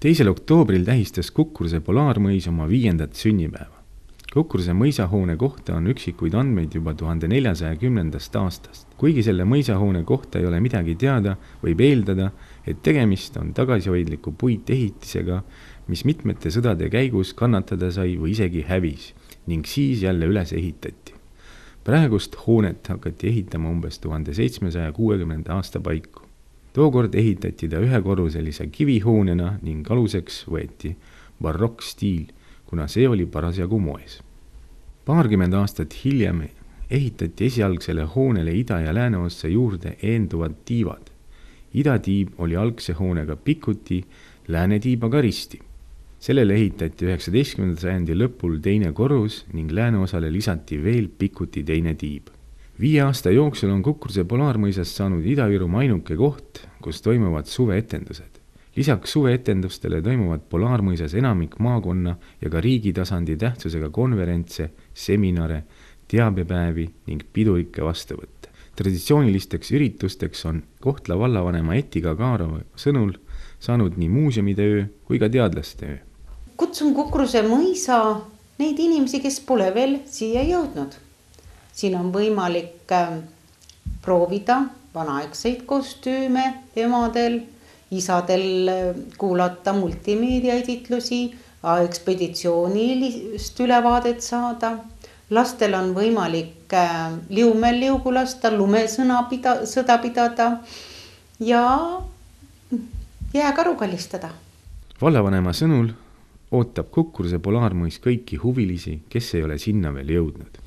teisel oktoobril tähistas Kukruse polaarmõis oma viiendat sünnipäeva. Kukruse mõisahoone kohta on üksikuid andmeid juba tuhande neljasaja kümnendast aastast. kuigi selle mõisahoone kohta ei ole midagi teada, võib eeldada, et tegemist on tagasihoidliku puitehitisega, mis mitmete sõdade käigus kannatada sai või isegi hävis ning siis jälle üles ehitati. praegust hoonet hakati ehitama umbes tuhande seitsmesaja kuuekümnenda aasta paiku tookord ehitati ta ühekorruselise kivihoonena ning aluseks võeti barokkstiil, kuna see oli parasjagu moes. paarkümmend aastat hiljem ehitati esialgsele hoonele ida- ja lääneossa juurde eenduvad tiivad. idatiib oli algse hoonega pikuti, lääne tiib aga risti. sellele ehitati üheksateistkümnenda sajandi lõpul teine korrus ning lääneosale lisati veel pikuti teine tiib viie aasta jooksul on Kukruse polaarmõisast saanud Ida-Virumaa ainuke koht, kus toimuvad suveetendused. lisaks suveetendustele toimuvad Polaarmõisas enamik maakonna ja ka riigi tasandi tähtsusega konverentse, seminare, teabepäevi ning pidurikke vastuvõtte. traditsioonilisteks üritusteks on Kohtla vallavanema Eti Kagarova sõnul saanud nii muuseumide öö kui ka teadlaste öö. kutsun Kukruse mõisa neid inimesi, kes pole veel siia jõudnud siin on võimalik ähm, proovida vanaaegseid kostüüme emadel, isadel äh, kuulata multimeediaesitlusi, ekspeditsioonilist ülevaadet saada. lastel on võimalik äh, liumel liugu lasta, lumesõna pida-, sõda pidada ja jääkaru kallistada. vallavanema sõnul ootab Kukruse polaarmõis kõiki huvilisi, kes ei ole sinna veel jõudnud